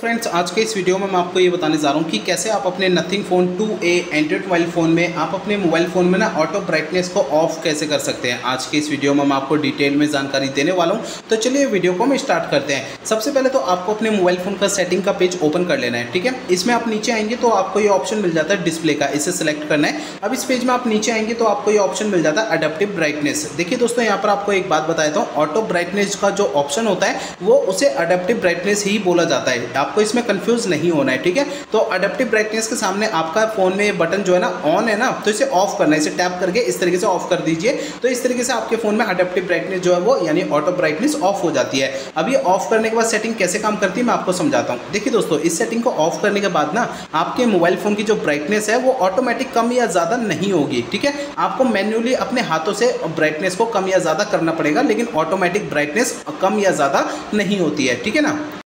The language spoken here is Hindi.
फ्रेंड्स आज के इस वीडियो में मैं आपको ये बताने जा रहा हूँ कि कैसे आप अपने nothing phone 2A Android mobile phone में, आप अपने मोबाइल फ़ोन में ना ऑटो ब्राइटनेस को ऑफ़ कैसे कर सकते हैं? आज के इस वीडियो में मैं आपको डिटेल में जानकारी देने वाला हूँ। तो चलिए वीडियो को हम स्टार्ट करते हैं। सबसे पहले तो आपको अपने मोबाइल फ़ोन का सेटिंग का पेज ओपन कर लेना है, ठीक है? इसमें आप नीचे आएँगे तो आपको ये ऑप्शन मिल जाता है डिस्प्ले का, इसे सेलेक्ट करना है। अब इस पेज में आप नीचे आएँगे तो आपको ये ऑप्शन मिल जाता है अडेप्टिव ब्राइटनेस देखिए दोस्तों, यहाँ पर आपको एक बात बताया था ऑटो ब्राइटनेस का जो ऑप्शन होता है, वो उसे अडेप्टिव ब्राइटनेस ही बोला जाता है। आपको इसमें कंफ्यूज नहीं होना है, ठीक है? तो अडेप्टिव ब्राइटनेस के सामने आपका फ़ोन में ये बटन जो है ना ऑन है ना तो इसे ऑफ़ करना है। इसे टैप करके इस तरीके से ऑफ़ कर दीजिए। तो इस तरीके से आपके फ़ोन में अडेप्टिव ब्राइटनेस जो है वो, यानी ऑटो ब्राइटनेस ऑफ़ हो जाती है। अब ये ऑफ़ करने के बाद सेटिंग कैसे काम करती है, मैं आपको समझाता हूँ। देखिए दोस्तों, इस सेटिंग को ऑफ़ करने के बाद ना, आपके मोबाइल फ़ोन की जो ब्राइटनेस है, वो ऑटोमेटिक कम या ज़्यादा नहीं होगी, ठीक है? आपको मैन्युअली अपने हाथों से ब्राइटनेस को कम या ज़्यादा करना पड़ेगा, लेकिन ऑटोमेटिक ब्राइटनेस कम या ज़्यादा नहीं होती है, ठीक है ना?